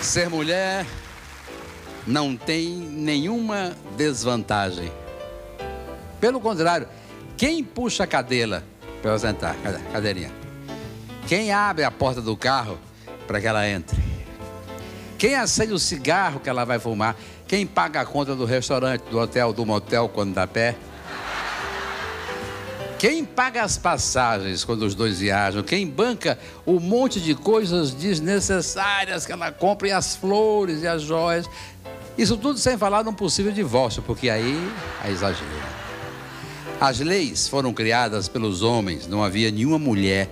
Ser mulher não tem nenhuma desvantagem. Pelo contrário, quem puxa a cadeira para sentar, cadeirinha? Quem abre a porta do carro para que ela entre? Quem acende o cigarro que ela vai fumar? Quem paga a conta do restaurante, do hotel, do motel quando dá pé? Quem paga as passagens quando os dois viajam? Quem banca o monte de coisas desnecessárias que ela compra e as flores e as joias? Isso tudo sem falar num possível divórcio, porque aí é exagero. As leis foram criadas pelos homens, não havia nenhuma mulher.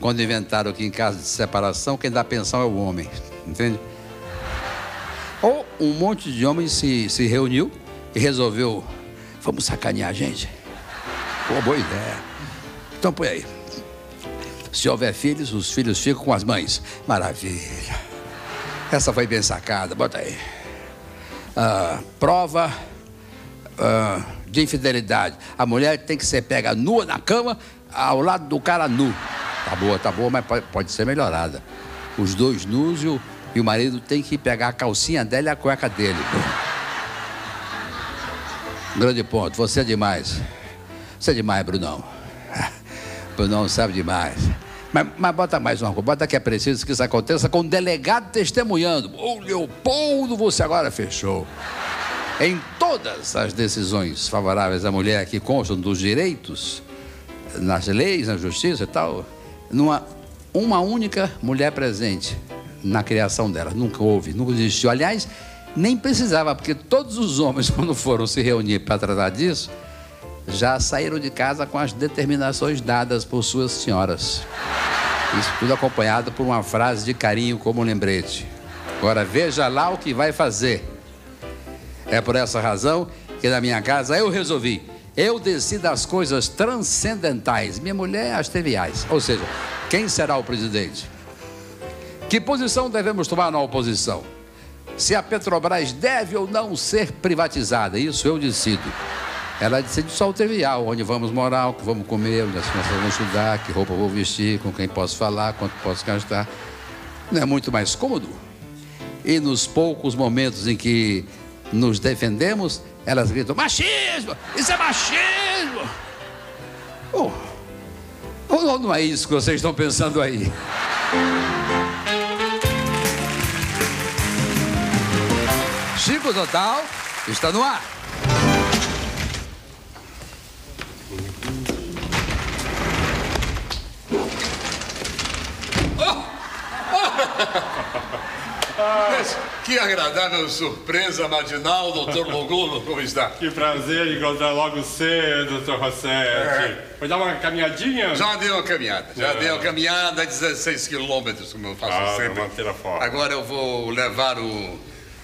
Quando inventaram que em caso de separação, quem dá pensão é o homem, entende? Ou um monte de homens se, se reuniu e resolveu, vamos sacanear a gente. Pô, boa ideia. Então põe aí. Se houver filhos, os filhos ficam com as mães. Maravilha. Essa foi bem sacada, bota aí. Ah, prova ah, de infidelidade. A mulher tem que ser pega nua na cama, ao lado do cara nu. Tá boa, tá boa, mas pode, ser melhorada. Os dois nus e o, e o marido tem que pegar a calcinha dela e a cueca dele. Grande ponto, você é demais. Você é demais, Brunão. Brunão sabe demais. Mas, mas, bota mais uma coisa, bota que é preciso que isso aconteça com o delegado testemunhando. Ô Leopoldo, você agora fechou. Em todas as decisões favoráveis à mulher que constam dos direitos, nas leis, na justiça e tal, numa uma única mulher presente na criação dela. Nunca houve, nunca existiu. Aliás, nem precisava, porque todos os homens, quando foram se reunir para tratar disso, já saíram de casa com as determinações dadas por suas senhoras. Isso tudo acompanhado por uma frase de carinho como lembrete. Agora veja lá o que vai fazer. É por essa razão que na minha casa eu resolvi. Eu decido as coisas transcendentais. Minha mulher é as triviais. Ou seja, quem será o presidente? Que posição devemos tomar na oposição? Se a Petrobras deve ou não ser privatizada, isso eu decido. Ela decide só o trivial, onde vamos morar, o que vamos comer, onde as crianças vão estudar, que roupa vou vestir, com quem posso falar, quanto posso gastar. Não é muito mais cômodo? E nos poucos momentos em que nos defendemos, elas gritam: machismo! Isso é machismo! Oh, ou não é isso que vocês estão pensando aí? Chico Total está no ar. Que agradável surpresa matinal, doutor Logulo. Como está? Que prazer encontrar logo cedo, doutor Rossetti. É. Foi dar uma caminhadinha? Já dei uma caminhada. Já é. dei uma caminhada, 16 quilômetros, como eu faço ah, sempre. manter a forma. Agora eu vou levar o,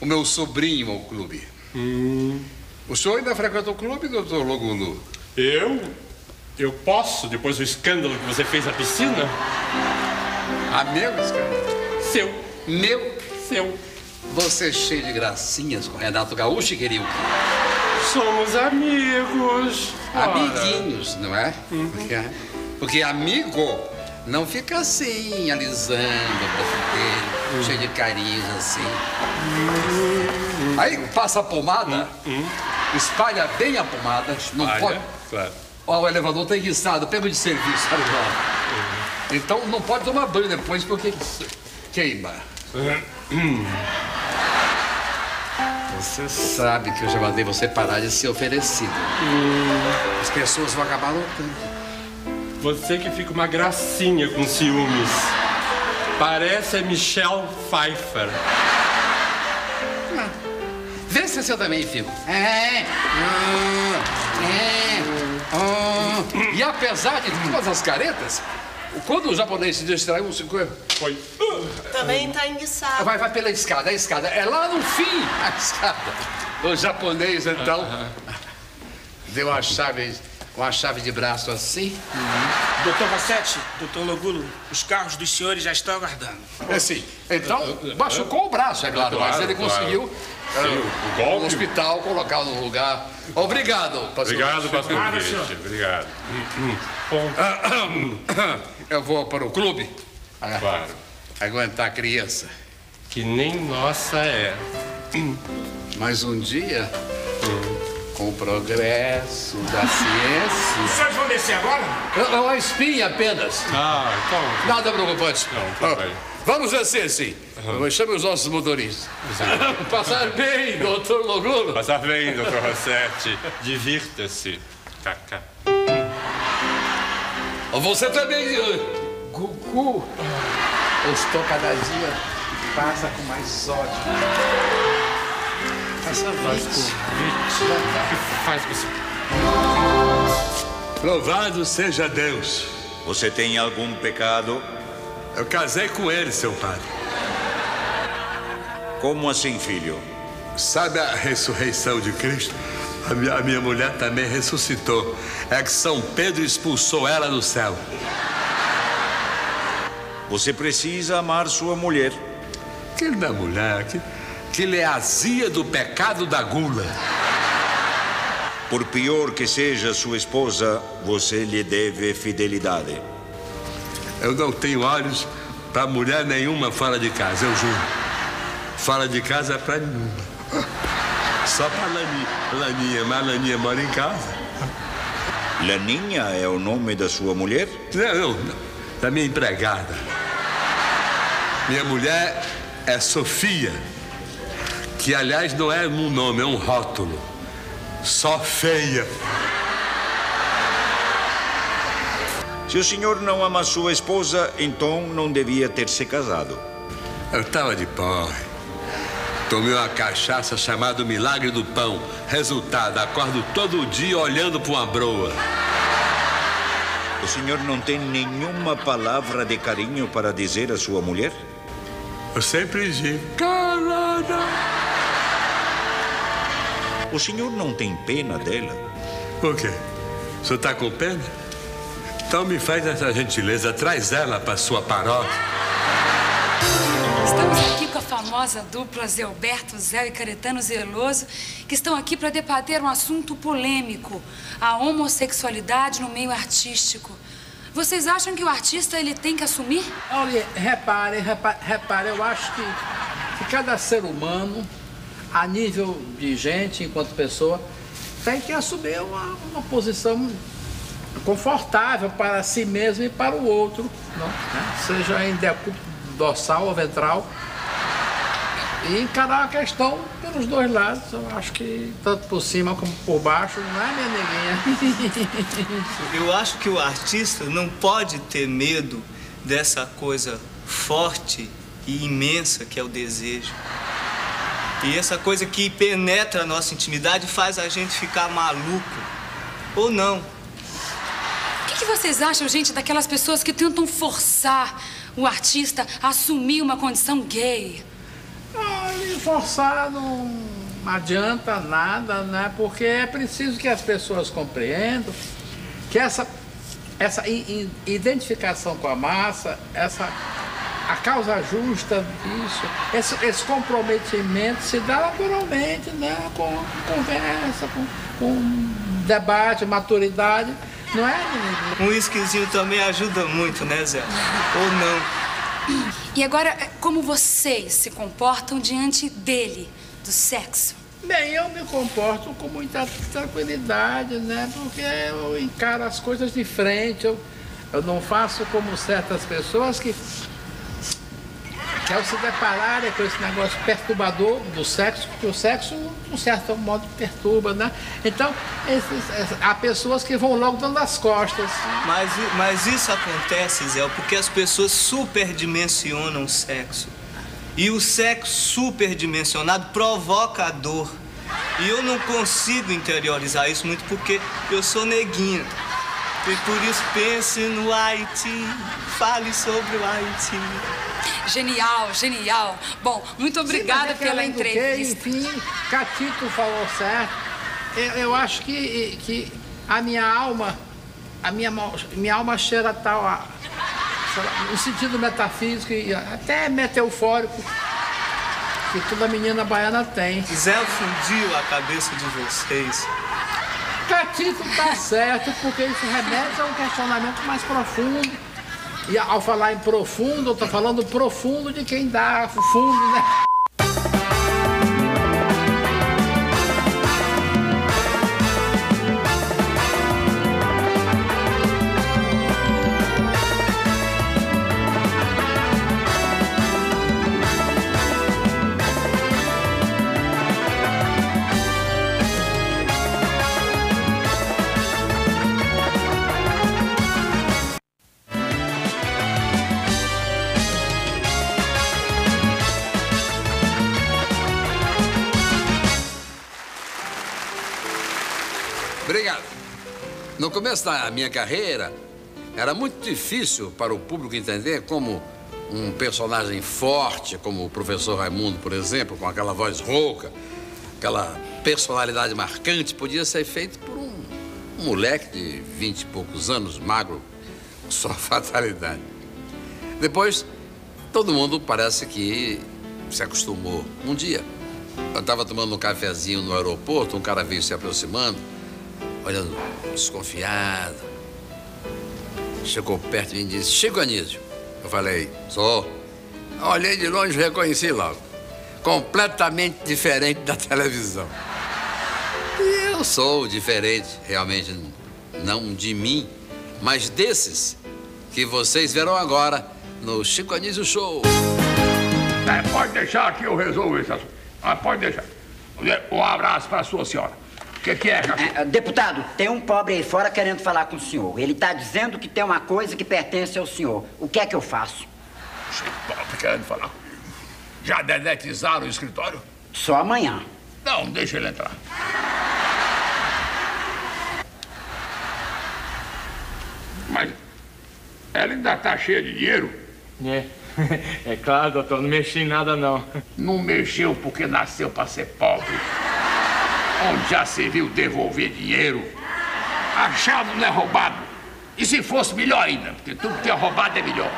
o meu sobrinho ao clube. Hum. O senhor ainda frequenta o clube, doutor Logulo? Eu? Eu posso, depois do escândalo que você fez na piscina? A meu escândalo? Seu. Meu? Seu. Você é cheio de gracinhas com Renato Gaúcho, querido. Somos amigos. Amiguinhos, não é? Uhum. Porque, porque, amigo não fica assim, alisando o dele, uhum. cheio de carinhos assim. Uhum. Aí passa a pomada, uhum. espalha bem a pomada. Não Olha, pode. Claro. Ó, o elevador tem guiçado, pego de serviço, sabe? Uhum. Então não pode tomar banho depois porque queima. Hum. Você sabe que eu já mandei você parar de ser oferecido. Hum. As pessoas vão acabar notando. Você que fica uma gracinha com ciúmes. Parece a Michelle Pfeiffer. Ah. Vê se eu também fico. É. Hum, é. Hum. E apesar de todas as caretas, quando o japonês se distraiu, um cinco foi. Também tá enguiçado. Vai, vai pela escada, a escada. É lá no fim a escada. O japonês, então, deu a chave, uma chave de braço assim. Uhum. Doutor Rossetti, doutor Logulo, os carros dos senhores já estão aguardando. É sim. Então, machucou o braço, é claro, mas ele conseguiu. Sim, o golpe. No hospital, colocar no lugar. Obrigado, pastor. Obrigado, pastor. Obrigado. Eu vou para o clube Claro. Aguentar a criança. Que nem nossa é. Mas um dia, com o progresso da ciência. Os senhores vão descer agora? É uma espinha apenas. Ah, então. Nada preocupante. Não, tá bem. Vamos descer, sim. Chame os nossos motoristas. Passar bem, doutor Logulo. Passar bem, doutor Rossetti. Divirta-se. Cacá. Você também, eh, Gugu. Eu estou cada dia passa com mais ódio. Faça Faz vídeo. convite. que faz você? Louvado seja Deus. Você tem algum pecado? Eu casei com ele, seu padre. Como assim, filho? Sabe a ressurreição de Cristo? A minha, a minha mulher também ressuscitou. É que São Pedro expulsou ela do céu. Você precisa amar sua mulher. Que da mulher, que, que ele é azia do pecado da gula. Por pior que seja sua esposa, você lhe deve fidelidade. Eu não tenho olhos para mulher nenhuma fora de casa, eu juro. Fora de casa é para nenhuma. Só para Laninha. Laninha, mas Laninha mora em casa. Laninha é o nome da sua mulher? Não, não, não. Da minha empregada. Minha mulher é Sofia, que aliás não é um nome, é um rótulo. Só feia. Se o senhor não ama sua esposa, então não devia ter se casado. Eu estava de porre. Tomei uma cachaça chamada Milagre do Pão. Resultado, acordo todo dia olhando para uma broa. O senhor não tem nenhuma palavra de carinho para dizer à sua mulher? Eu sempre digo, calada. O senhor não tem pena dela? Por quê? O senhor está com pena? Então me faz essa gentileza, traz ela para sua paróquia. Estamos aqui com a famosa dupla Zé Alberto Zé e Caretano Zeloso, que estão aqui para debater um assunto polêmico, a homossexualidade no meio artístico. Vocês acham que o artista ele tem que assumir? Olha, repare, repare, repare, eu acho que, que cada ser humano, a nível de gente, enquanto pessoa, tem que assumir uma, uma posição confortável para si mesmo e para o outro, não? né? seja em decúbito dorsal ou ventral, e encarar a questão pelos dois lados. Eu acho que tanto por cima como por baixo, não é, minha neguinha? Eu acho que o artista não pode ter medo dessa coisa forte e imensa que é o desejo. E essa coisa que penetra a nossa intimidade faz a gente ficar maluco. Ou não. O que, que vocês acham, gente, daquelas pessoas que tentam forçar o artista a assumir uma condição gay? Forçar não adianta nada, né? Porque é preciso que as pessoas compreendam que essa, essa identificação com a massa, essa a causa justa disso, esse, esse comprometimento se dá naturalmente, né? Com conversa, com, com debate, maturidade, não é? Um whiskyzinho também ajuda muito, né, Zé? Ou não. E agora, é, como vocês se comportam diante dele, do sexo? Bem, eu me comporto com muita tranquilidade, né? Porque eu encaro as coisas de frente. Eu, eu não faço como certas pessoas que, que ao se depararem com esse negócio perturbador do sexo, porque o sexo, de um certo modo, perturba, né? Então, esses- essa- há pessoas que vão logo dando as costas. Mas, mas isso acontece, Zé, porque as pessoas superdimensionam o sexo. E o sexo superdimensionado provoca a dor. E eu não consigo interiorizar isso muito porque eu sou neguinha. E por isso pense no Haiti. Fale sobre o Haiti. Genial, genial. Bom, muito obrigada Sim, é pela além do que, entrevista. enfim, Catito falou certo. Eu, eu acho que, que a minha alma, a minha, minha alma cheira tal, a, no sentido metafísico e até meteufórico, que toda menina baiana tem. Zé fundiu a cabeça de vocês. Catito tá certo, porque isso remete a um questionamento mais profundo. E ao falar em profundo, eu tô falando profundo de quem dá fundo, né? Da minha carreira, era muito difícil para o público entender como um personagem forte, como o professor Raimundo, por exemplo, com aquela voz rouca, aquela personalidade marcante, podia ser feito por um, um moleque de vinte e poucos anos, magro, só fatalidade. Depois, todo mundo parece que se acostumou. Um dia, eu estava tomando um cafezinho no aeroporto, um cara veio se aproximando, olhando desconfiado. Chegou perto de mim e disse, Chico Anísio. Eu falei, sou. Olhei de longe e reconheci logo. Completamente diferente da televisão. E eu sou diferente, realmente, não de mim, mas desses que vocês verão agora no Chico Anísio Show. É, pode deixar que eu resolvo assunto. Ah, pode deixar. Um abraço para sua senhora. O que, que é, cachorro? É, deputado, tem um pobre aí fora querendo falar com o senhor. Ele está dizendo que tem uma coisa que pertence ao senhor. O que é que eu faço? Pobre querendo falar comigo. Já dedetizaram o escritório? Só amanhã. Não, deixa ele entrar. Mas ela ainda está cheia de dinheiro? É. É claro, doutor, não mexi em nada não. Não mexeu porque nasceu para ser pobre. Onde já se viu devolver dinheiro? Achado não é roubado. E se fosse melhor ainda, porque tudo que é roubado é melhor.